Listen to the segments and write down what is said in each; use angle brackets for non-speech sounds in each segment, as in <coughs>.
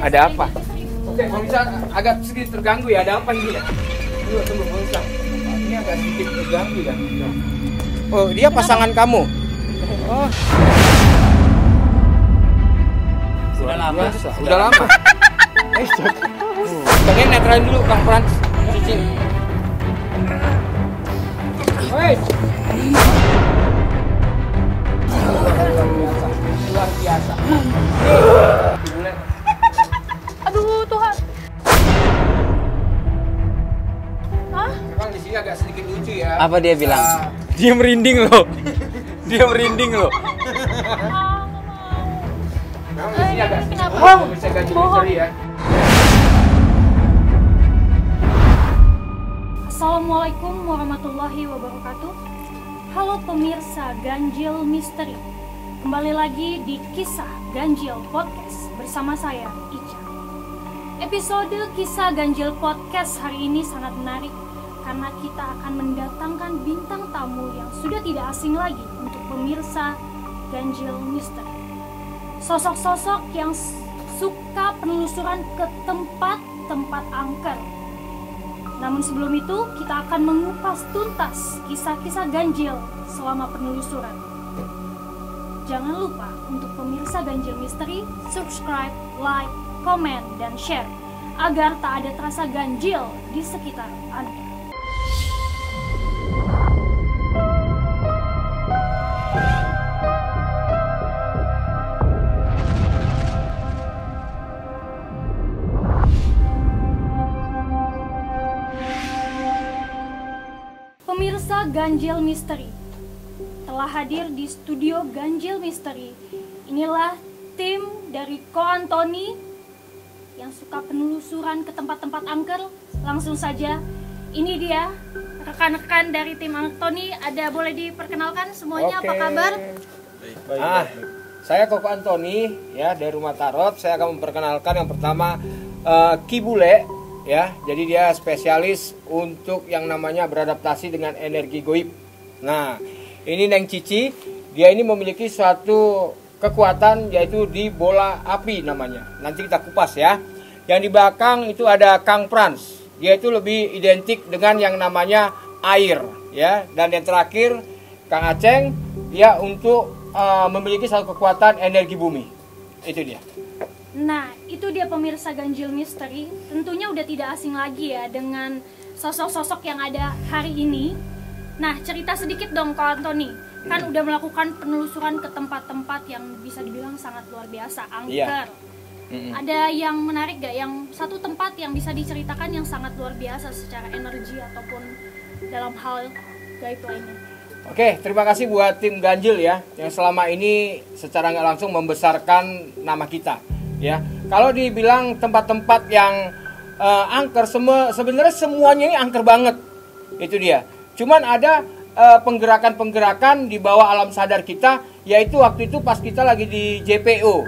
Ada apa? Oke, kalau bisa agak sedikit terganggu ya. Ada apa ini ya? Tunggu, tunggu, kalau bisa. Ini agak sedikit terganggu ya. Oh, dia pasangan kamu. Oh, Sudah lama. biasa. Udah lama. <laughs> Eh, Cok. Kalian netralin dulu, Kang Frans. Cici. Hei. Luar biasa. Luar biasa. Agak sedikit lucu ya. Apa dia bilang? Ah, Dia merinding loh. <laughs> Dia merinding loh. Memang agak Kenapa? bohong. Bisa misteri ya. Assalamualaikum warahmatullahi wabarakatuh. Halo pemirsa Ganjil Misteri. Kembali lagi di Kisah Ganjil Podcast bersama saya Ica. Episode Kisah Ganjil Podcast hari ini sangat menarik karena kita akan mendatangkan bintang tamu yang sudah tidak asing lagi untuk pemirsa Ganjil Misteri. Sosok-sosok yang suka penelusuran ke tempat-tempat angker namun sebelum itu, kita akan mengupas tuntas kisah-kisah ganjil selama penelusuran. Jangan lupa untuk pemirsa ganjil misteri, subscribe, like, komen, dan share agar tak ada terasa ganjil di sekitar Anda. Ganjil Misteri telah hadir di studio Ganjil Misteri. Inilah tim dari Ko Antoni yang suka penelusuran ke tempat-tempat angker. Langsung saja, ini dia rekan-rekan dari tim Antoni. Ada boleh diperkenalkan semuanya apa Oke. kabar? Ah, saya Koko Antoni ya dari Rumah Tarot. Saya akan memperkenalkan yang pertama eh, Kibule ya. Jadi dia spesialis untuk yang namanya beradaptasi dengan energi goib. Nah, ini Neng Cici, dia ini memiliki suatu kekuatan yaitu di bola api namanya. Nanti kita kupas ya. Yang di belakang itu ada Kang Prans. Dia itu lebih identik dengan yang namanya air ya. Dan yang terakhir Kang Aceng dia untuk uh, memiliki satu kekuatan energi bumi. Itu dia. Nah, itu dia pemirsa Ganjil Misteri. Tentunya udah tidak asing lagi ya dengan sosok-sosok yang ada hari ini. Nah, cerita sedikit dong Kak Antoni. Kan udah melakukan penelusuran ke tempat-tempat yang bisa dibilang sangat luar biasa, angker. Iya. Mm-mm. Ada yang menarik gak? Yang satu tempat yang bisa diceritakan yang sangat luar biasa secara energi ataupun dalam hal gaib lainnya. Oke, terima kasih buat tim Ganjil ya yang selama ini secara nggak langsung membesarkan nama kita ya. Kalau dibilang tempat-tempat yang eh, angker semua sebenarnya semuanya ini angker banget. Itu dia. Cuman ada eh, penggerakan-penggerakan di bawah alam sadar kita yaitu waktu itu pas kita lagi di JPO.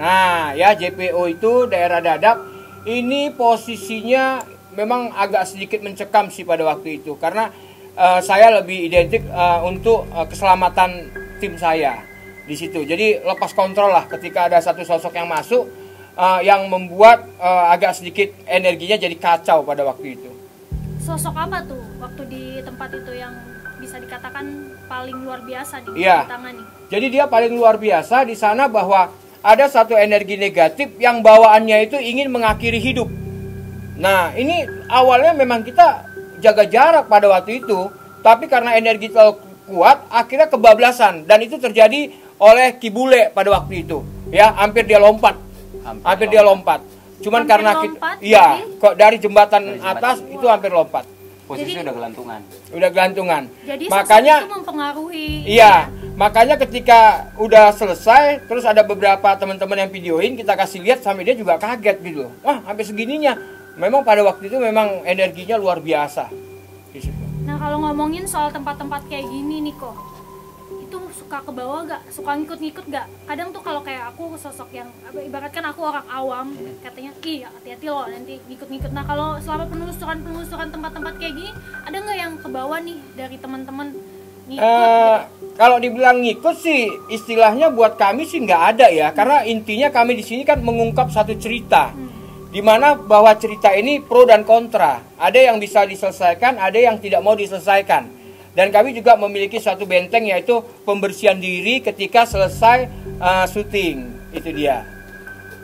Nah, ya JPO itu daerah Dadap ini posisinya memang agak sedikit mencekam sih pada waktu itu karena eh, saya lebih identik eh, untuk eh, keselamatan tim saya di situ. Jadi lepas kontrol lah ketika ada satu sosok yang masuk eh, yang membuat eh, agak sedikit energinya jadi kacau pada waktu itu. Sosok apa tuh waktu di tempat itu yang bisa dikatakan paling luar biasa Iya. ditangani? Jadi dia paling luar biasa di sana bahwa ada satu energi negatif yang bawaannya itu ingin mengakhiri hidup. Nah, ini awalnya memang kita jaga jarak pada waktu itu, tapi karena energi terlalu kuat, akhirnya kebablasan dan itu terjadi oleh Kibule pada waktu itu. Ya, hampir dia lompat. Hampir Hampir, dia lompat. Cuman Hampir karena lompat, kita iya, kok dari jembatan Dari jembatan. atas itu hampir lompat. Posisi Jadi- udah gelantungan. Udah gelantungan. Jadi Makanya itu mempengaruhi. Iya, makanya ketika udah selesai, terus ada beberapa teman-teman yang videoin, kita kasih lihat sampai dia juga kaget gitu. Wah, sampai segininya. Memang pada waktu itu memang energinya luar biasa. Nah kalau ngomongin soal tempat-tempat kayak gini nih kok, itu suka ke bawah gak? Suka ngikut-ngikut gak? Kadang tuh kalau kayak aku sosok yang ibaratkan aku orang awam, katanya iya hati-hati loh nanti ngikut-ngikut. Nah kalau selama penelusuran-penelusuran tempat-tempat kayak gini, ada nggak yang ke bawah nih dari teman-teman ngikut? Gitu? kalau dibilang ngikut sih istilahnya buat kami sih nggak ada ya karena intinya kami di sini kan mengungkap satu cerita di mana bahwa cerita ini pro dan kontra ada yang bisa diselesaikan ada yang tidak mau diselesaikan dan kami juga memiliki satu benteng yaitu pembersihan diri ketika selesai uh, syuting itu dia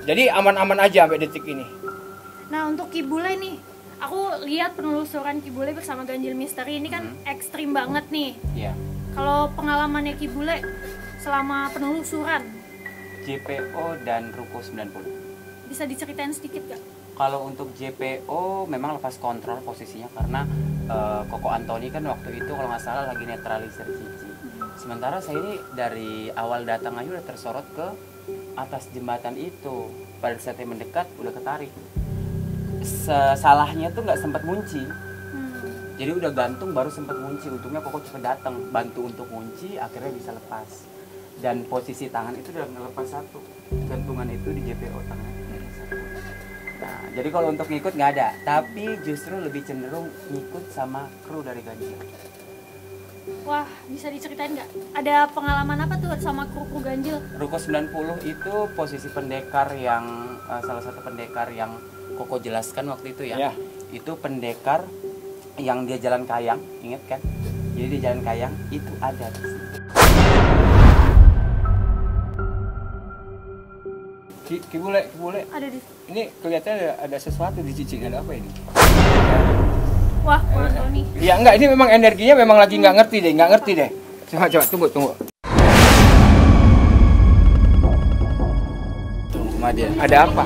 jadi aman-aman aja sampai detik ini Nah untuk Kibule nih, aku lihat penelusuran Kibule bersama Ganjil Misteri ini kan ekstrim banget nih. Iya. Kalau pengalamannya Kibule selama penelusuran, JPO dan Ruko 90. bisa diceritain sedikit gak? Kalau untuk JPO memang lepas kontrol posisinya karena eh, Koko Antoni kan waktu itu kalau nggak salah lagi netralisir Cici. Sementara saya ini dari awal datang aja udah tersorot ke atas jembatan itu. Pada saat saya mendekat udah ketarik. Salahnya tuh nggak sempat ngunci. Hmm. Jadi udah gantung baru sempat ngunci. Untungnya Koko cepet datang bantu untuk ngunci akhirnya bisa lepas. Dan posisi tangan itu udah ngelepas satu. Gantungan itu di JPO tangan. Nah, jadi kalau untuk ngikut nggak ada, tapi justru lebih cenderung ngikut sama kru dari Ganjil. Wah bisa diceritain nggak? Ada pengalaman apa tuh sama kru-kru Ganjil? Ruko 90 itu posisi pendekar yang eh, salah satu pendekar yang Koko jelaskan waktu itu ya. Ya. Itu pendekar yang dia jalan kayang, inget kan? Jadi dia jalan kayang itu ada di sini. Ki, kibule kibule Ada di ini kelihatannya ada, ada sesuatu di cici ada apa ini Wah, Bang Antoni. Ya enggak, ini memang energinya memang lagi nggak ngerti deh, nggak ngerti deh. Coba coba tunggu tunggu. Cuma dia. Ada apa?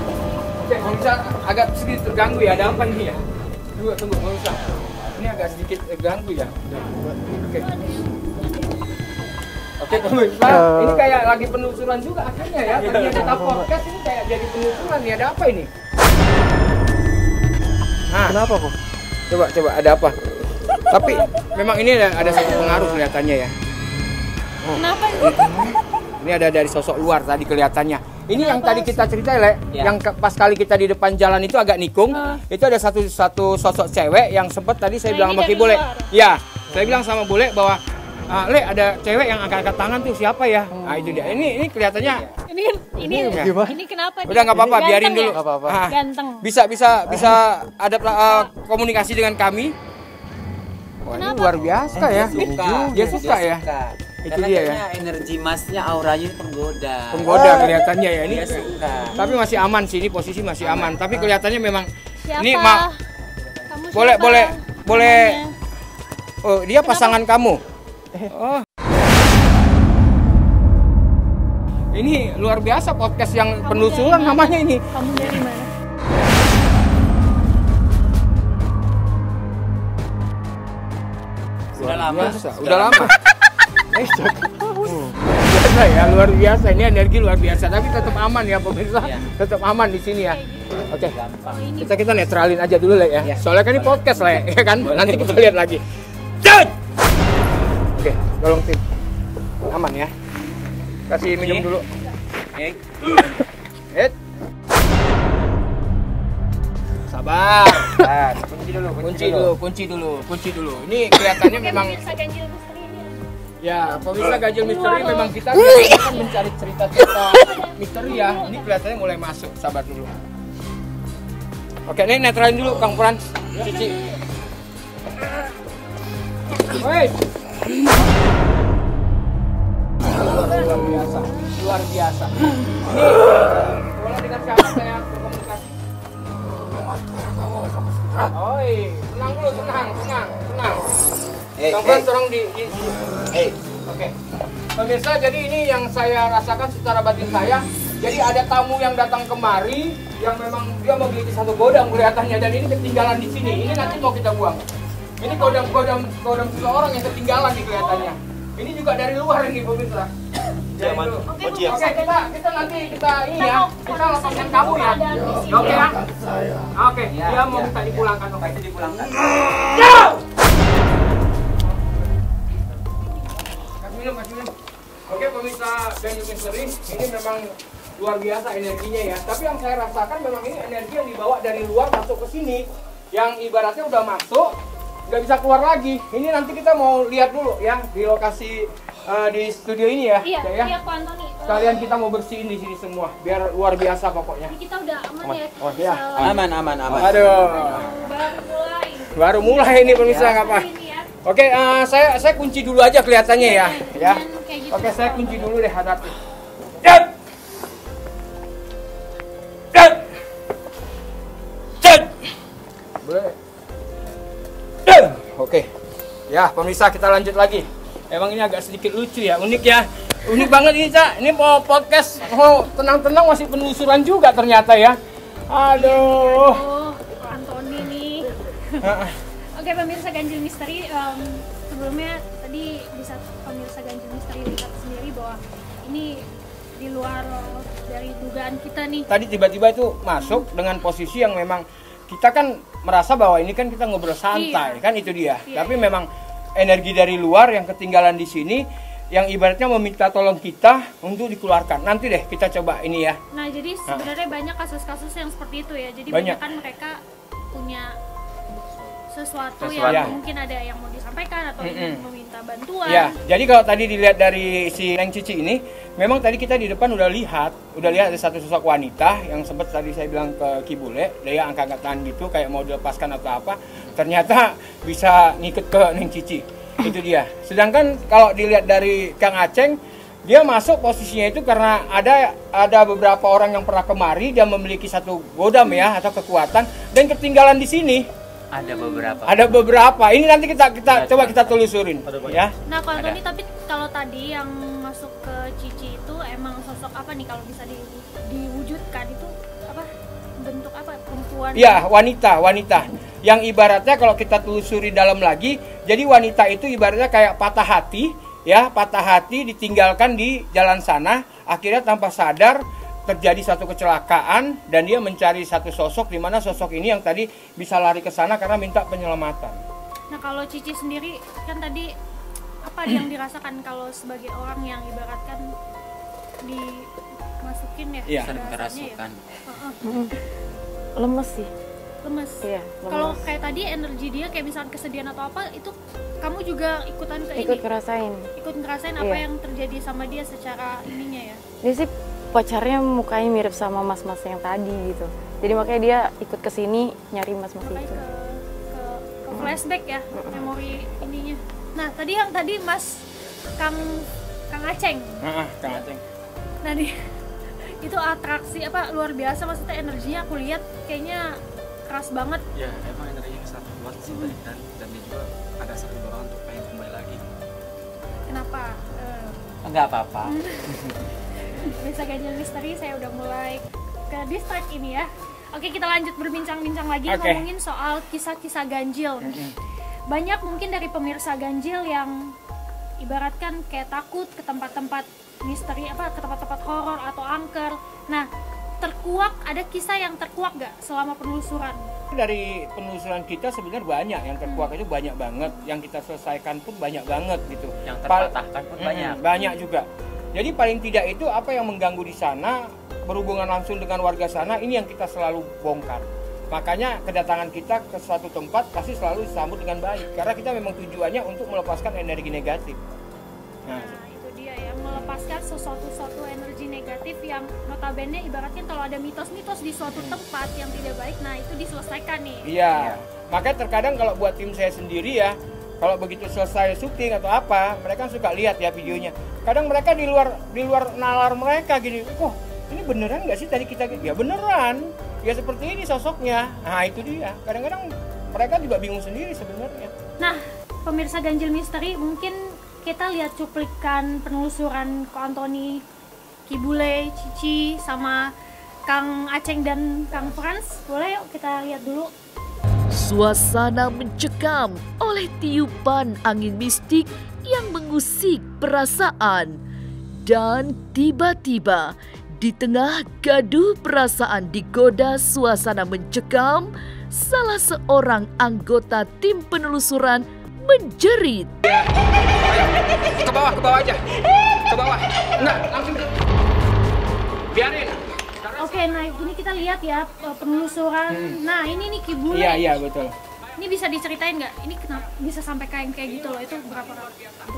Oke, kalau bisa agak sedikit terganggu ya. Ada apa ini ya? Tunggu tunggu, bisa. Ini agak sedikit terganggu ya. Oke. Oke, pemirsa, ini kayak lagi penelusuran juga akhirnya ya. Tadi kita podcast ini kayak jadi penelusuran nih. Ada apa ini? Nah, Kenapa kok? coba coba ada apa? Tapi memang ini ada, ada satu pengaruh kelihatannya ya. Kenapa ini? Ini ada dari sosok luar tadi kelihatannya. Ini yang tadi kita cerita Le, Ya. yang ke- pas kali kita di depan jalan itu agak nikung. Ah. Itu ada satu satu sosok cewek yang sempat tadi saya Nah, bilang sama Ki Bule. Ya, saya bilang sama Bule bahwa "Ah, Le ada cewek yang angkat-angkat tangan tuh siapa ya? Nah itu dia. Ini ini kelihatannya Ini ini Ini ini, gimana? kenapa? dia? udah nggak apa-apa, Ganteng biarin ya? dulu. Nggak apa-apa. Ah, Ganteng. bisa bisa bisa <laughs> ada uh, komunikasi dengan kami. Wah, ini Kenapa luar biasa ya. Dia suka ya. Itu Karena dia ya. energi masnya auranya penggoda. Penggoda kelihatannya ya. Ini Dia suka. tapi masih aman sih ini posisi masih aman tapi kelihatannya memang Siapa? ini ma Kamu boleh siapa? boleh boleh oh dia pasangan kamu oh ini luar biasa podcast yang Kamu penelusuran namanya ini Kamu dari mana? Sudah lama. biasa udah lama <laughs> Eh, biasa ya luar biasa ini energi luar biasa tapi tetap aman ya pemirsa Iya. tetap aman di sini ya oke ini kita kita netralin aja dulu lah ya. Iya. Soalnya kan ini podcast lah <laughs> ya, ya kan. Nanti kita lihat lagi. Cut! Oke, tolong tim. Aman ya. Kasih minum Oke. dulu. Oke. Eh. Sabar. Nah, kunci dulu, Kunci dulu, kunci dulu, kunci dulu. Ini kelihatannya memang pemirsa Ganjil Misteri ini. ya pemirsa Gajil Misteri memang kita biasanya kan mencari cerita-cerita misteri ya. Ini kelihatannya mulai masuk. Sabar dulu. Oke, ini netralin dulu Kang Pran. Cici. Woi. Luar biasa, luar biasa. Ini boleh dengan siapa saya berkomunikasi? Oi, tenang dulu, tenang, tenang, tenang. Eh, Kang Pran eh. tolong di, di Eh, Oke. Pemirsa, jadi ini yang saya rasakan secara batin saya. Jadi ada tamu yang datang kemari yang memang dia memiliki satu godam kelihatannya dan ini ketinggalan di sini. Ini nanti mau kita buang. Ini godam-godam godam seseorang yang ketinggalan nih kelihatannya. Ini juga dari luar ini pemirsa. Dari Aman. dulu. Oke, Oke, kita kita nanti kita ini ya. Kita lepaskan kamu ya. Oke ya. Oke, Iya, dia mau iya, minta iya. dipulangkan. Oke. Pasti dipulangkan. Kasih minum, kasih minum. Oke pemirsa dan misteri, ini memang luar biasa energinya ya. Tapi yang saya rasakan memang ini energi yang dibawa dari luar masuk ke sini. Yang ibaratnya udah masuk, nggak bisa keluar lagi. Ini nanti kita mau lihat dulu ya di lokasi eh, di studio ini ya, Iya, ya. iya Pak Antoni. Eh, Sekalian kita mau bersihin di sini semua, biar luar biasa pokoknya. Ini kita udah aman ya. Oh, iya. Bisa Aman, aman, aman. Aduh, Baru mulai. baru mulai ini pemirsa nggak apa. Ini ya. Oke, eh, saya saya kunci dulu aja kelihatannya ya, ya. Dan kayak gitu. Oke, saya kunci dulu deh hadapi. Cet! Cet! Cet! Boleh. Cet! Oke. Ya, pemirsa kita lanjut lagi. Emang ini agak sedikit lucu ya, unik ya. Unik banget ini, Cak. Ini mau podcast, mau tenang-tenang masih penelusuran juga ternyata ya. Aduh. Oh, Pak Antoni nih. Oke pemirsa Ganjil Misteri, em, sebelumnya tadi bisa pemirsa Ganjil Misteri lihat sendiri bahwa ini di luar dari dugaan kita nih. tadi tiba-tiba itu masuk dengan posisi yang memang kita kan merasa bahwa ini kan kita ngobrol santai Iya. kan itu dia. Iya, Tapi memang energi dari luar yang ketinggalan di sini yang ibaratnya meminta tolong kita untuk dikeluarkan. Nanti deh kita coba ini ya. Nah jadi sebenarnya banyak kasus-kasus yang seperti itu ya. Jadi Banyak. banyak kan mereka punya sesuatu, Sesuatu. yang Ya. mungkin ada yang mau disampaikan atau Mm-mm. ingin meminta bantuan. Ya, jadi kalau tadi dilihat dari si Neng Cici ini, memang tadi kita di depan udah lihat, udah lihat ada satu sosok wanita yang sempat tadi saya bilang ke Kibule, dia angkat-angkat tangan gitu kayak mau dilepaskan atau apa, ternyata bisa ngiket ke Neng Cici. Itu dia. Sedangkan kalau dilihat dari Kang Aceng, dia masuk posisinya itu karena ada ada beberapa orang yang pernah kemari dia memiliki satu godam ya atau kekuatan dan ketinggalan di sini Ada beberapa. ada beberapa ini nanti kita kita coba kita telusurin ya Nah kalau Ada. tadi tapi kalau tadi yang masuk ke Cici itu emang sosok apa nih kalau bisa di- diwujudkan itu apa bentuk apa perempuan? Iya, wanita, wanita. Yang ibaratnya kalau kita telusuri dalam lagi, jadi wanita itu ibaratnya kayak patah hati, ya, patah hati ditinggalkan di jalan sana, akhirnya tanpa sadar terjadi satu kecelakaan dan dia mencari satu sosok di mana sosok ini yang tadi bisa lari ke sana karena minta penyelamatan. Nah kalau Cici sendiri kan tadi apa yang <clears throat> dirasakan kalau sebagai orang yang ibaratkan dimasukin ya? Iya. Kerasukan. Ya? Heeh, lemes sih lemes. iya Kalau kayak tadi energi dia kayak misalnya kesedihan atau apa itu kamu juga ikutan ke ikut ini ngerasain ikut ngerasain apa Iya. yang terjadi sama dia secara ininya ya dia sih pacarnya mukanya mirip sama mas-mas yang tadi gitu. Jadi makanya dia ikut ke sini nyari mas-mas itu. ke, ke, ke flashback ya memori ininya. Nah tadi yang tadi mas kang kang aceng. Heeh, Kang Aceng. nah di <laughs> itu atraksi apa luar biasa. Maksudnya energinya aku lihat kayaknya keras banget. Ya, emang energinya sangat kuat sih tadi kan. Dan dia juga ada satu dorongan untuk pengen kembali lagi. kenapa? Eh, Enggak apa-apa. <laughs> Bisa ganjil misteri saya udah mulai ke distract ini ya. Oke kita lanjut berbincang-bincang lagi Oke. ngomongin soal kisah-kisah ganjil. Banyak mungkin dari pemirsa ganjil yang ibaratkan kayak takut ke tempat-tempat misteri apa ke tempat-tempat horor atau angker. Nah terkuak ada kisah yang terkuak gak selama penelusuran? Dari penelusuran kita sebenarnya banyak yang terkuak itu banyak banget, yang kita selesaikan pun banyak banget gitu. Yang terpatahkan pun Mm-mm, banyak. banyak juga. Jadi paling tidak itu apa yang mengganggu di sana berhubungan langsung dengan warga sana ini yang kita selalu bongkar. Makanya kedatangan kita ke suatu tempat pasti selalu disambut dengan baik karena kita memang tujuannya untuk melepaskan energi negatif. Nah, Nah itu dia ya melepaskan sesuatu-suatu energi negatif yang notabene ibaratnya kalau ada mitos-mitos di suatu tempat yang tidak baik, nah itu diselesaikan nih. Iya. Makanya terkadang kalau buat tim saya sendiri ya, kalau begitu selesai syuting atau apa, mereka suka lihat ya videonya. Kadang mereka di luar di luar nalar mereka gini, oh ini beneran nggak sih tadi kita ya beneran, ya seperti ini sosoknya. Nah itu dia. Kadang-kadang mereka juga bingung sendiri sebenarnya. Nah, pemirsa Ganjil Misteri, mungkin kita lihat cuplikan penelusuran Ko Antoni, Kibule, Cici, sama Kang Aceng dan Kang Frans. Boleh yuk kita lihat dulu. Suasana mencekam oleh tiupan angin mistik yang mengusik perasaan. Dan tiba-tiba, di tengah gaduh perasaan digoda suasana mencekam, salah seorang anggota tim penelusuran menjerit. Ke bawah, ke bawah aja. Ke bawah. Enggak, langsung. Biarin. Oke, nah ini kita lihat ya eh, penelusuran. Nah, ini nih Kibule. Iya, iya betul. Ini bisa diceritain nggak? Ini kenapa bisa sampai kayak kayak gitu loh? Itu berapa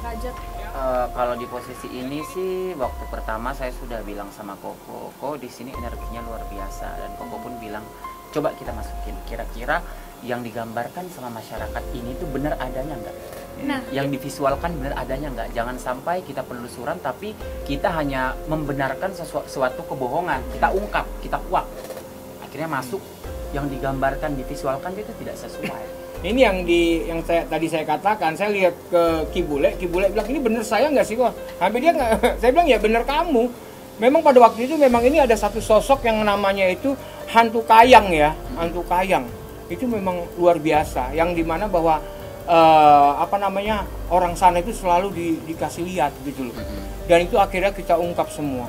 derajat? Eh, kalau di posisi ini sih waktu pertama saya sudah bilang sama Koko, Koko di sini energinya luar biasa dan Koko pun bilang coba kita masukin kira-kira yang digambarkan sama masyarakat ini tuh benar adanya nggak? Nah. Yang divisualkan benar adanya nggak? Jangan sampai kita penelusuran tapi kita hanya membenarkan sesuatu, suatu kebohongan. Kita ungkap, kita kuak. Akhirnya masuk yang digambarkan, divisualkan itu tidak sesuai. <laughs> Ini yang di yang saya tadi saya katakan, saya lihat ke Kibule, Kibule bilang ini bener saya nggak sih kok? Hampir dia nggak, <laughs> saya bilang ya bener kamu. Memang pada waktu itu memang ini ada satu sosok yang namanya itu hantu kayang ya, hantu kayang. Itu memang luar biasa, yang di mana bahwa eh, apa namanya orang sana itu selalu di, dikasih lihat gitu loh. Dan itu akhirnya kita ungkap semua.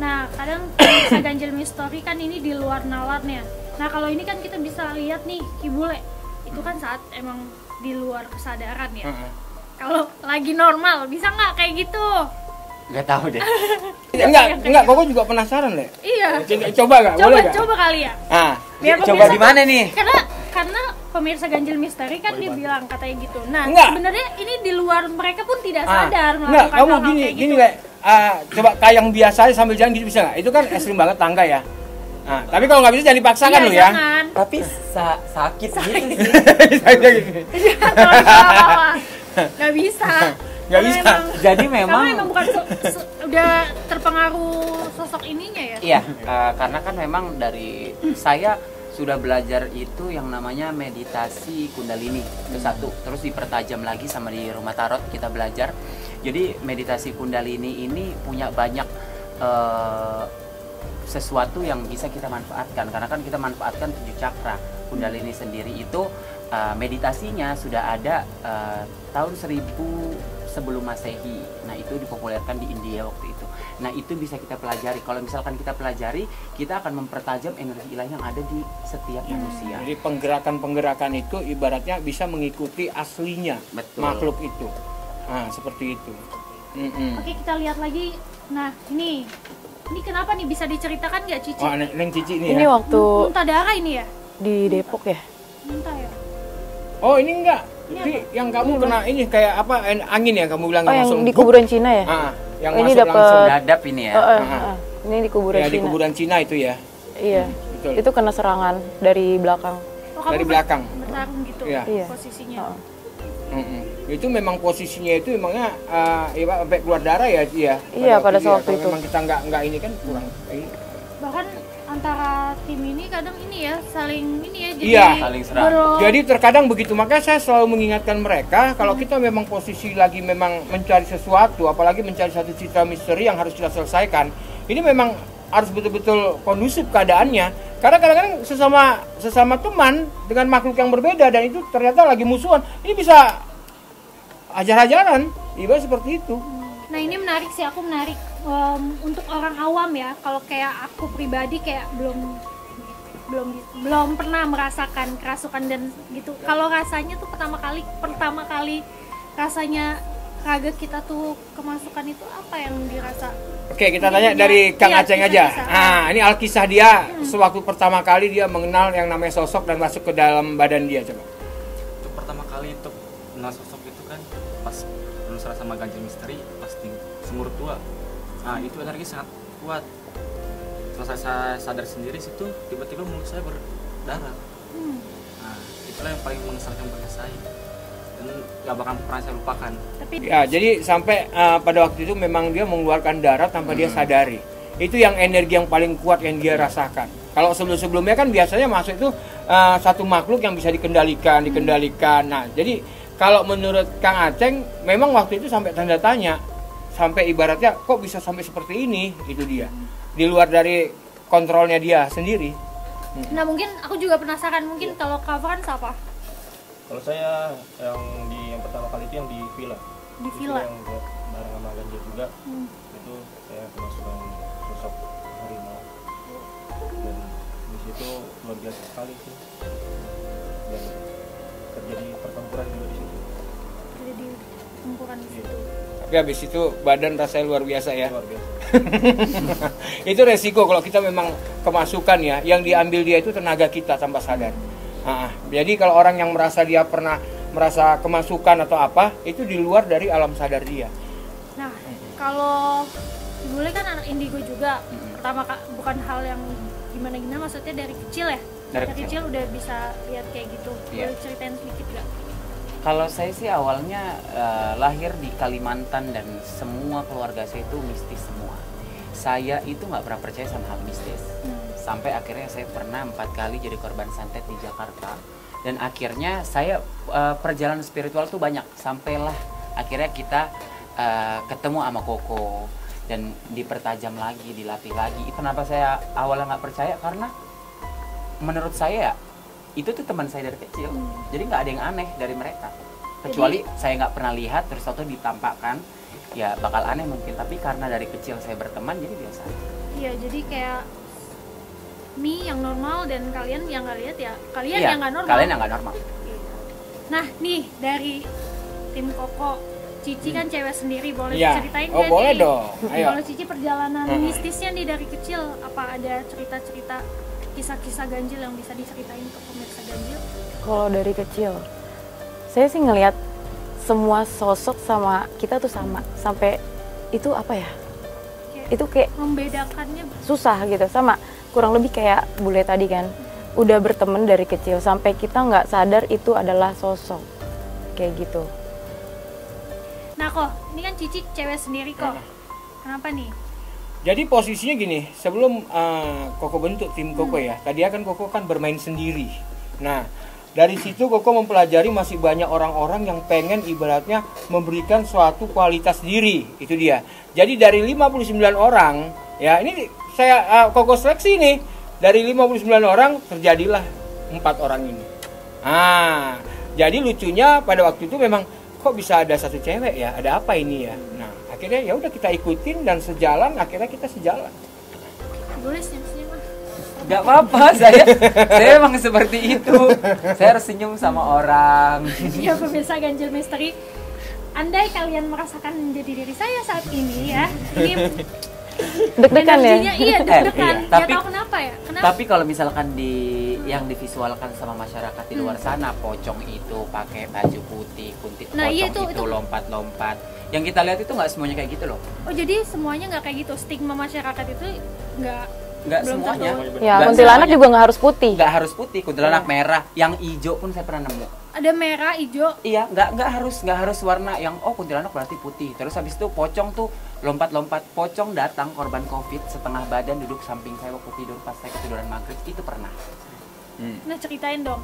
Nah, kadang bisa <coughs> ganjil misteri kan ini di luar nalarnya. Nah, kalau ini kan kita bisa lihat nih kibule. Itu kan saat emang di luar kesadaran ya. Heeh. Kalau lagi normal bisa nggak kayak gitu? Nggak tahu deh. Enggak, enggak, Koko juga penasaran deh. Iya. Coba nggak? Coba Boleh coba kali ya. Ah, Biar Coba di mana nih? Karena karena pemirsa ganjil misteri kan dia bilang katanya gitu. Nah, Enggak. sebenarnya ini di luar mereka pun tidak Ah, sadar enggak, melakukan kamu hal-hal gini, kayak gini gitu. kayak ah, coba kayak biasa aja sambil jalan gitu bisa nggak? Itu kan ekstrim banget tangga ya. Nah, tapi kalau nggak bisa jangan dipaksakan Iya, lo ya. jangan. Tapi sa- sakit gitu <laughs> sih. Bawah. <laughs> Nggak bisa. <laughs> Nggak bisa. emang- Jadi Karena memang emang bukan so- so- udah terpengaruh sosok ininya ya. Iya, eh, karena kan memang dari saya sudah belajar itu yang namanya meditasi kundalini itu satu. Terus dipertajam lagi sama di rumah tarot kita belajar. Jadi meditasi kundalini ini punya banyak eh, sesuatu yang bisa kita manfaatkan. Karena kan kita manfaatkan tujuh cakra. Kundalini sendiri itu eh, meditasinya sudah ada eh, tahun 1000 sebelum masehi nah itu dipopulerkan di India waktu itu nah itu bisa kita pelajari kalau misalkan kita pelajari kita akan mempertajam energi ilahi yang ada di setiap manusia Jadi penggerakan-penggerakan itu ibaratnya bisa mengikuti aslinya Betul. makhluk itu. Nah, seperti itu. Mm-mm. Oke kita lihat lagi. Nah ini ini kenapa nih bisa diceritakan nggak Cici? Oh, Neng Neng Cici ini Ini ya. waktu Muntah darah ini ya? di Depok ya. Muntah ya? Oh, ini enggak. Ini Jadi yang kamu kena ini kayak apa? Angin ya kamu bilang Oh yang langsung di kuburan Cina ya. Ah, yang Oh, ini masuk dapet- langsung. dadap ini ya Oh, eh, Ah. eh. Ini di kuburan Ya, di Cina. kuburan Cina itu ya. Iya. Betul. Itu kena serangan dari belakang. Oh, Dari belakang. Bertarung gitu Iya. Iya. posisinya. Oh. Mm-mm. Itu memang posisinya itu emangnya eh, ya, sampai keluar darah ya iya. Iya, pada itu waktu Kalau itu. Memang kita nggak nggak ini kan kurang. ini. Bahkan antara tim ini kadang ini ya saling ini ya jadi Iya. Saling serang. bero- Jadi terkadang begitu makanya saya selalu mengingatkan mereka kalau kita memang posisi lagi memang mencari sesuatu, apalagi mencari satu cerita misteri yang harus kita selesaikan, ini memang harus betul-betul kondusif keadaannya. Karena kadang-kadang sesama sesama teman dengan makhluk yang berbeda dan itu ternyata lagi musuhan, ini bisa ajar-ajaran, ibarat seperti itu. Ini menarik sih aku menarik Em, untuk orang awam ya. Kalau kayak aku pribadi kayak belum belum belum pernah merasakan kerasukan dan gitu. Kalau rasanya tuh pertama kali pertama kali rasanya raga kita tuh kemasukan itu apa yang dirasa? Oke, kita tanya dari Kang Iya, Aceng aja. kisah-kisah. Nah, ini alkisah dia sewaktu pertama kali dia mengenal yang namanya sosok dan masuk ke dalam badan dia coba. Untuk pertama kali untuk kenal sosok itu kan pas penelusuran sama ganjil misteri sumur tua. Nah itu energi sangat kuat. Setelah saya, sadar sendiri situ tiba-tiba mulut saya berdarah. Hmm. Nah itulah yang paling mengesalkan bagi saya dan gak bakal pernah saya lupakan. Tapi Ya, jadi sampai uh, pada waktu itu memang dia mengeluarkan darah tanpa dia sadari. Itu yang energi yang paling kuat yang dia rasakan. Kalau sebelum-sebelumnya kan biasanya masuk itu uh, satu makhluk yang bisa dikendalikan, dikendalikan. Nah, jadi kalau menurut Kang Aceng memang waktu itu sampai tanda tanya, sampai ibaratnya kok bisa sampai seperti ini, itu dia. Di luar dari kontrolnya dia sendiri. nah mungkin aku juga penasaran mungkin kalau coveran siapa? Kalau saya yang di yang pertama kali itu yang di villa. Di villa. yang bareng sama Ganjar juga. Hmm. Itu saya kemasukan sosok harimau. Dan di situ luar biasa sekali sih. Dan terjadi pertempuran juga di situ. Jadi tempuran di situ. Tapi habis itu badan rasanya luar biasa ya. Luar biasa. <laughs> itu resiko kalau kita memang kemasukan ya yang diambil dia itu tenaga kita tanpa sadar Ah, jadi kalau orang yang merasa dia pernah merasa kemasukan atau apa itu di luar dari alam sadar dia Nah, kalau Bule kan anak indigo juga. Pertama Kak, bukan hal yang gimana-gimana maksudnya dari kecil ya. Dari Dari, kecil. kecil. udah bisa lihat kayak gitu. Iya. Boleh ceritain sedikit gak? Kalau saya sih awalnya eh, lahir di Kalimantan dan semua keluarga saya itu mistis semua. Saya itu nggak pernah percaya sama hal mistis. Sampai akhirnya saya pernah empat kali jadi korban santet di Jakarta. Dan akhirnya saya eh, perjalanan spiritual tuh banyak. Sampailah akhirnya kita eh, ketemu sama Koko dan dipertajam lagi, dilatih lagi. Kenapa saya awalnya nggak percaya? Karena menurut saya itu tuh teman saya dari kecil jadi nggak ada yang aneh dari mereka kecuali saya nggak pernah lihat terus satu ditampakkan ya bakal aneh mungkin tapi karena dari kecil saya berteman jadi biasa. Iya, jadi kayak Mi yang normal dan kalian yang nggak lihat ya kalian Iya, yang nggak normal. kalian yang nggak normal Nah, nih dari tim Koko, Cici kan cewek sendiri, boleh Iya. ceritain Oh, boleh nih? dong. Ayo. Kalau Cici perjalanan Mm-mm. mistisnya nih dari kecil, apa ada cerita-cerita kisah-kisah ganjil yang bisa diceritain ke pemirsa ganjil? Kalau dari kecil, saya sih ngelihat semua sosok sama kita tuh sama. Sampai itu apa ya? Kayak Itu kayak membedakannya susah gitu sama kurang lebih kayak bule tadi kan udah berteman dari kecil sampai kita nggak sadar itu adalah sosok kayak gitu Nah kok, ini kan Cici cewek sendiri kok. Kenapa nih? Jadi posisinya gini, sebelum eh, Koko bentuk tim Koko ya, tadi kan Koko kan bermain sendiri. Nah, dari situ Koko mempelajari masih banyak orang-orang yang pengen ibaratnya memberikan suatu kualitas diri, itu dia. Jadi dari 59 orang, ya ini saya eh, Koko seleksi nih, dari 59 orang terjadilah empat orang ini. Ah, jadi lucunya pada waktu itu memang kok bisa ada satu cewek ya, ada apa ini ya? Akhirnya ya udah kita ikutin dan sejalan, akhirnya kita sejalan. Boleh senyum-senyum ah. nggak apa-apa <laughs> saya saya emang seperti itu saya harus senyum sama orang Ya pemirsa ganjil misteri, andai kalian merasakan menjadi diri saya saat ini ya, ini deg-degan ya iya deg-degan. iya. Tapi- tahu kenapa ya? Kenapa? tapi kalau misalkan di yang divisualkan sama masyarakat di luar sana pocong itu pakai baju putih kuntit Nah, pocong iya, itu, itu- itu- lompat-lompat yang kita lihat itu nggak semuanya kayak gitu loh Oh jadi semuanya nggak kayak gitu stigma masyarakat itu nggak nggak semuanya tentu. ya kuntilanak semuanya. juga nggak harus putih nggak harus putih kuntilanak merah yang hijau pun saya pernah nemu ada merah, hijau. Iya, nggak nggak harus nggak harus warna yang oh kuntilanak berarti putih. Terus habis itu pocong tuh lompat-lompat. Pocong datang korban covid setengah badan duduk samping saya waktu tidur pas saya ketiduran maghrib itu pernah. Nah ceritain dong,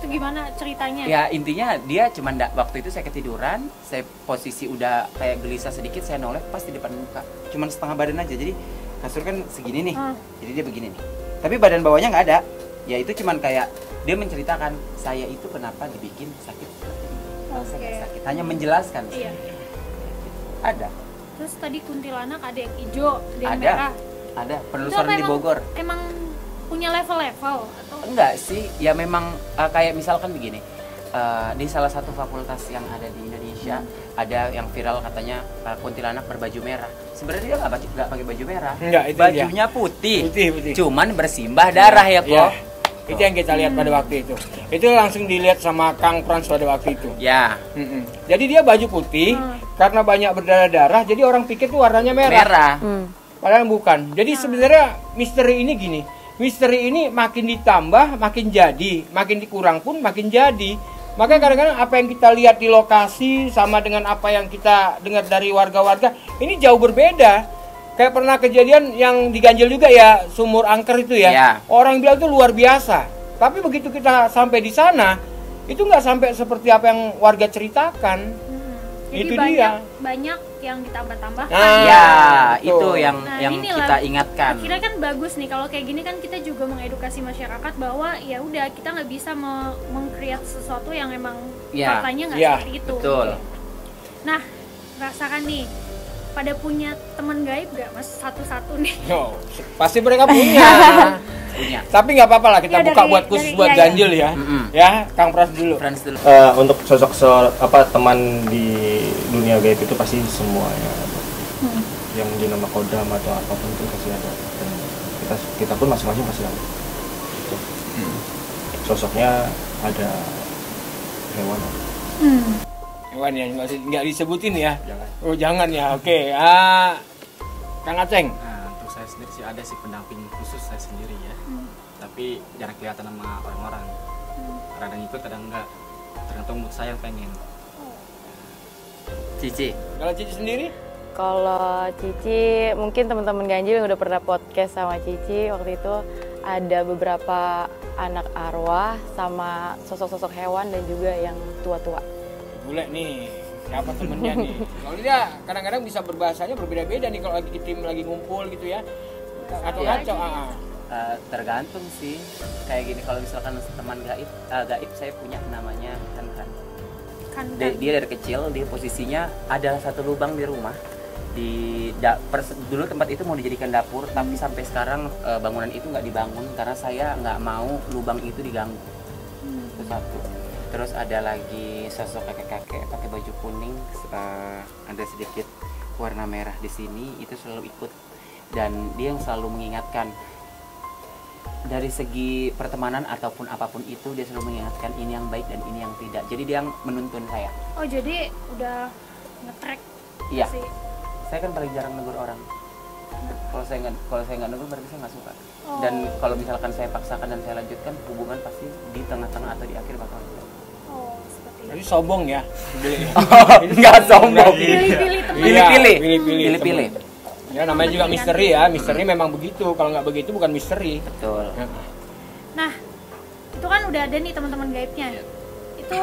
itu gimana ceritanya? Ya intinya dia cuman da- waktu itu saya ketiduran, saya posisi udah kayak gelisah sedikit, saya noleh pas di depan muka. Cuman setengah badan aja. Jadi kasur kan segini nih. Hmm. Jadi dia begini nih. Tapi badan bawahnya nggak ada. Ya itu cuman kayak dia menceritakan saya itu kenapa dibikin sakit seperti ini. Nggak Oke. sakit, hanya menjelaskan. Iya. Ada. Terus tadi kuntilanak ada yang hijau, ada yang Ada. merah. Ada penelusuran di emang- Bogor. Emang punya level-level atau Enggak sih, ya memang uh, kayak misalkan begini. uh, di salah satu fakultas yang ada di Indonesia ada yang viral katanya uh, kuntilanak berbaju merah. Sebenarnya dia nggak pakai baju merah. Enggak, itu Bajunya putih. Putih, putih. Cuman bersimbah darah ya Iya. kok. Itu yang kita lihat pada waktu itu. Itu langsung dilihat sama Kang Frans pada waktu itu. Ya, Mm-mm. Jadi dia baju putih Hmm. Karena banyak berdarah-darah, jadi orang pikir tuh warnanya merah. merah. Hmm. Padahal bukan. Jadi sebenarnya misteri ini gini. Misteri ini makin ditambah, makin jadi, makin dikurang pun makin jadi. Makanya kadang-kadang apa yang kita lihat di lokasi sama dengan apa yang kita dengar dari warga-warga ini jauh berbeda. Kayak pernah kejadian yang diganjil juga ya sumur angker itu ya. Iya. Orang bilang itu luar biasa. Tapi begitu kita sampai di sana itu nggak sampai seperti apa yang warga ceritakan. Jadi Itu banyak dia. banyak yang ditambah-tambahkan. Nah, ya, betul. itu yang Nah, yang inilah. kita ingatkan. Akhirnya kan bagus nih kalau kayak gini kan kita juga mengedukasi masyarakat bahwa ya udah kita nggak bisa me- meng-create sesuatu yang emang Ya, faktanya nggak ya, seperti itu. Betul. Nah, rasakan nih pada punya teman gaib gak mas satu-satu nih? Yo, pasti mereka punya. <laughs> Punya. Tapi nggak apa-apa lah kita Ya, buka dari- buat khusus dari- buat iya, iya. ganjil ya. Mm-mm. Ya, Kang Pras dulu. Friends dulu. Eh, untuk sosok se- apa teman di dunia gaib itu pasti semuanya ada. yang dinama kodam atau apa pun itu pasti ada dan kita kita pun masing-masing pasti ada Itu. sosoknya ada hewan. Hmm. Hewan ya, nggak disebutin ya. Jangan. Oh jangan ya, oke. Ah, Kang Aceng. Saya sendiri sih ada sih pendamping khusus saya sendiri ya. Tapi jarang kelihatan sama orang-orang. Kadang ikut, kadang enggak. Tergantung mood saya yang pengen. Cici Kalau Cici sendiri? Kalau Cici, mungkin teman-teman ganjil yang udah pernah podcast sama Cici waktu itu ada beberapa anak arwah sama sosok-sosok hewan dan juga yang tua-tua. Bule nih, siapa temennya nih? Kalau dia kadang-kadang bisa berbahasanya berbeda-beda nih kalau lagi tim lagi ngumpul gitu ya. Atau ngaco, ah, ah. Eh, tergantung sih. Kayak gini kalau misalkan teman gaib eh, gaib saya punya namanya kan kan Dia- dia dari kecil dia posisinya adalah satu lubang di rumah. Di da- pers- dulu tempat itu mau dijadikan dapur tapi sampai sekarang eh, bangunan itu nggak dibangun karena saya nggak mau lubang itu diganggu. Itu satu terus ada lagi sosok kakek-kakek pakai baju kuning eh, ada sedikit warna merah di sini itu selalu ikut. Dan dia yang selalu mengingatkan dari segi pertemanan ataupun apa pun itu dia selalu mengingatkan ini yang baik dan ini yang tidak. Jadi dia yang menuntun saya. Oh jadi udah ngetrack iya. sih. saya kan paling jarang negur orang. Kalau saya nggak kalau saya nggak negur berarti saya nggak suka. Oh. dan kalau misalkan saya paksakan dan saya lanjutkan hubungan pasti di tengah-tengah atau di akhir bakal Jadi sombong ya. Bule. <laughs> nggak sombong Pilih-pilih. Iya, pilih-pilih pilih-pilih pilih-pilih Ya namanya juga misteri ya. Misteri memang begitu. Kalau nggak begitu bukan misteri. betul Ya. Nah, itu kan udah ada nih teman-teman gaibnya. Itu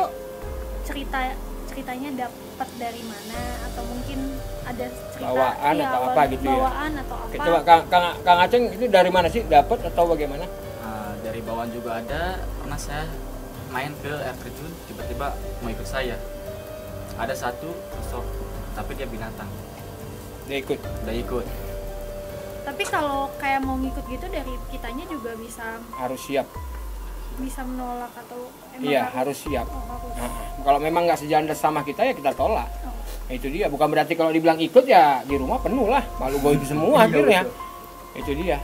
cerita ceritanya dapat dari mana atau mungkin ada cerita Bawaan iya, atau apa gitu ya? bawaan atau apa? Coba Kang, Kang, Kang Aceng itu dari mana sih? Dapat atau bagaimana? Ah, dari bawaan juga ada. Pernah saya main ke air terjun, tiba-tiba mau ikut saya. Ada satu sosok, tapi dia binatang. Dia ikut. Udah ikut. Tapi kalau kayak mau ngikut gitu dari kitanya juga bisa Harus siap. bisa menolak atau emang Iya, harus siap. Oh, harus. Nah, kalau memang nggak sejalan sama kita ya kita tolak. Oh. Nah, itu dia. Bukan berarti kalau dibilang ikut ya di rumah penuh lah. Malu goib semua akhirnya. Itu dia.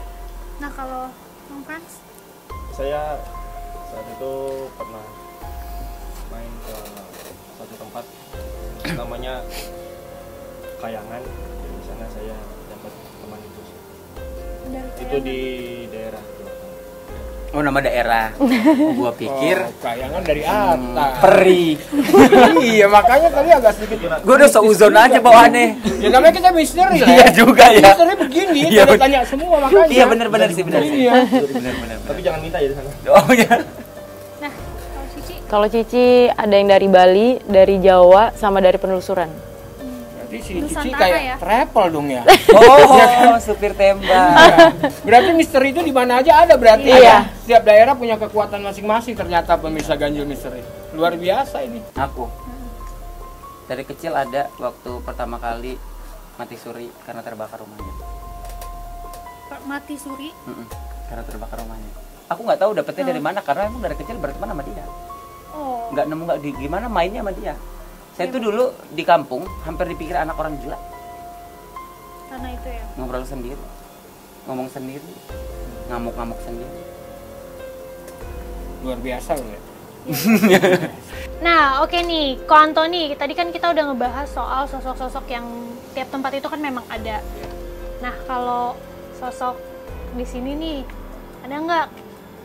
Nah, kalau Bang Frans saya saat itu pernah namanya Kayangan dan di sana saya dapat teman itu dari itu di daerah Jawa Tengah. oh nama daerah <laughs> gua pikir Oh, kayangan dari atas. peri <laughs> iya, makanya tadi agak sedikit. gua udah seuzon aja bawaannya Ya namanya kita misteri lah. <laughs> iya juga ya Misteri begini, Iya, tanya bener. tanya semua makanya. iya bener-bener sih bener sih Iya. bener-bener tapi jangan minta ya di sana oh ya Nah, kalau Cici ada yang dari Bali, dari Jawa, sama dari penelusuran. Berarti si Cici kayak ya? travel dong ya. <laughs> oh supir tembak Berarti misteri itu di mana aja ada berarti Iya. ya. Setiap daerah punya kekuatan masing-masing ternyata pemirsa ganjil misteri. Luar biasa ini. aku dari kecil ada waktu pertama kali mati suri karena terbakar rumahnya mati suri Mm-mm, karena terbakar rumahnya aku nggak tahu dapetnya dari mana karena emang dari kecil berteman sama dia oh. Nggak nemu nggak di gimana mainnya sama dia? Saya tuh dulu di kampung hampir dipikir anak orang gila. Karena itu ya? Ngobrol sendiri. Ngomong sendiri. Ngamuk-ngamuk sendiri. Luar biasa loh ya. <laughs> Nah, oke nih, Ko Antoni, tadi kan kita udah ngebahas soal sosok-sosok yang tiap tempat itu kan memang ada. Nah, kalau sosok di sini nih, ada nggak?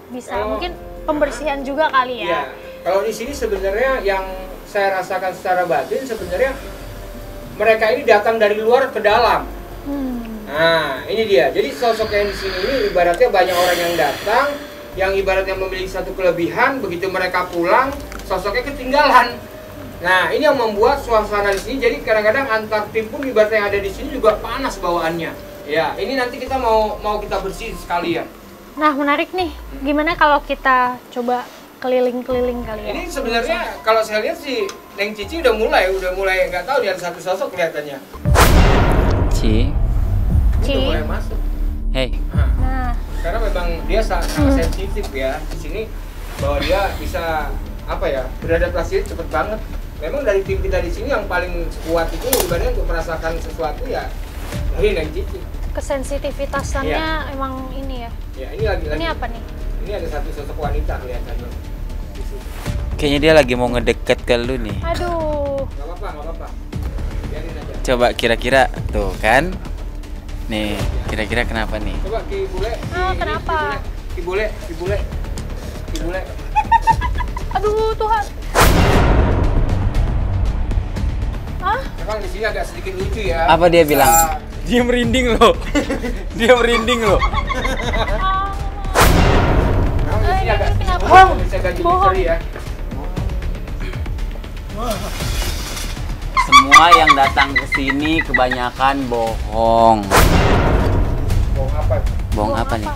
Bisa mungkin pembersihan juga kali Iya. ya? Kalau di sini sebenarnya yang saya rasakan secara batin sebenarnya mereka ini datang dari luar ke dalam. Hmm. Nah, ini dia. Jadi sosok yang di sini ini ibaratnya banyak orang yang datang yang ibaratnya memiliki satu kelebihan, begitu mereka pulang, sosoknya ketinggalan. Nah, ini yang membuat suasana di sini jadi kadang-kadang antar tim pun ibaratnya yang ada di sini juga panas bawaannya. Ya, ini nanti kita mau mau kita bersihin sekalian. Nah, menarik nih. Gimana kalau kita coba keliling-keliling kali ya? Ini sebenarnya kalau saya lihat sih Neng Cici udah mulai, udah mulai nggak tahu dia ada satu sosok kelihatannya. Ci Ci. udah mulai masuk. hey Nah, Nah, karena memang dia sangat, sangat sensitif ya di sini bahwa dia bisa apa ya beradaptasi cepet banget. Memang dari tim kita di sini yang paling kuat itu ibaratnya untuk merasakan sesuatu ya dari Neng Cici. kesensitivitasannya Iya. emang ini ya. Ya ini lagi lagi. Ini apa nih? Ini ada satu sosok wanita kelihatannya. Kayaknya dia lagi mau ngedeket ke lu nih. Aduh. Gak apa-apa, gak apa-apa. Biarin aja. Coba kira-kira tuh kan. Nih, kira-kira kenapa nih? Coba Ki Bule. Ki- Ah, ini, kenapa? Ki Bule, Ki Bule. Ki Bule. <laughs> Aduh, Tuhan. Hah? Memang di sini agak sedikit lucu ya. Apa dia bilang? Ah, Dia merinding loh. <laughs> dia merinding loh. Ah. memang di Eh, sini ini agak kenapa? bohong. Bisa gaji ya. Semua yang datang ke sini kebanyakan bohong. Bohong apa? Bohong apa nih?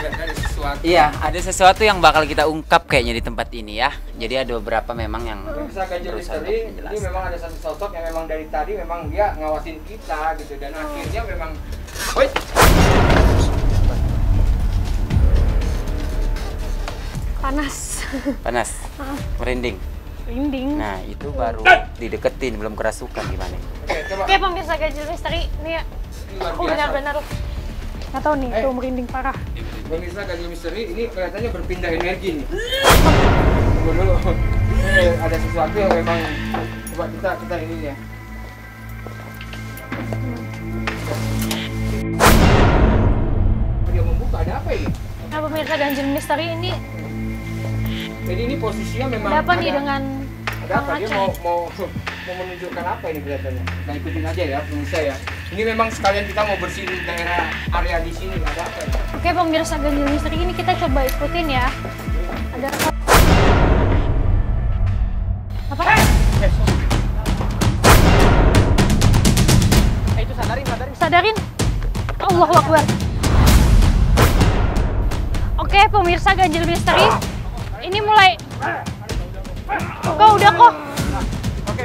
Lihat ada sesuatu. Iya, ada sesuatu yang bakal kita ungkap kayaknya di tempat ini ya. Jadi ada beberapa memang yang Bisa misteri, ini memang ada satu sosok yang memang dari tadi memang dia ngawasin kita gitu dan akhirnya memang Woi, Panas. Panas, merinding. Rinding. Nah, itu baru dideketin, belum kerasukan gimana? Oke, coba. Oke, pemirsa ganjil misteri. Nih ya. Aku benar-benar nggak tahu nih, Eh. tuh merinding parah. Pemirsa ganjil misteri ini kelihatannya berpindah energi nih. Tunggu dulu. Ini ada sesuatu yang memang coba kita kita ini ya. Dia membuka ada apa ini? Nah, pemirsa ganjil misteri ini Jadi ini posisinya memang ada apa nih dengan ada apa dia mau mau <laughs> mau menunjukkan apa ini kelihatannya kita ikutin aja ya pemirsa ya ini memang sekalian kita mau bersihin daerah area di sini ada apa ya Oke, pemirsa ganjil misteri ini kita coba ikutin ya. Ada apa? eh itu sadarin sadarin Sadarin. Allahu Akbar. Oke, pemirsa ganjil misteri. Ini mulai. Kok udah kok. oke.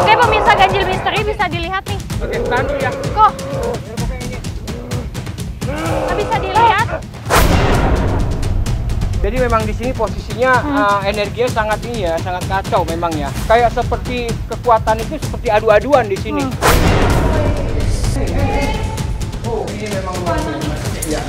Oke, pemirsa ganjil misteri bisa dilihat nih. oke bukan dulu ya. Kok? Nggak bisa dilihat? jadi memang di sini posisinya uh, energinya sangat ini ya sangat kacau memang ya. Kayak seperti kekuatan itu seperti adu-aduan di sini. Oh ini memang luar biasa. Ya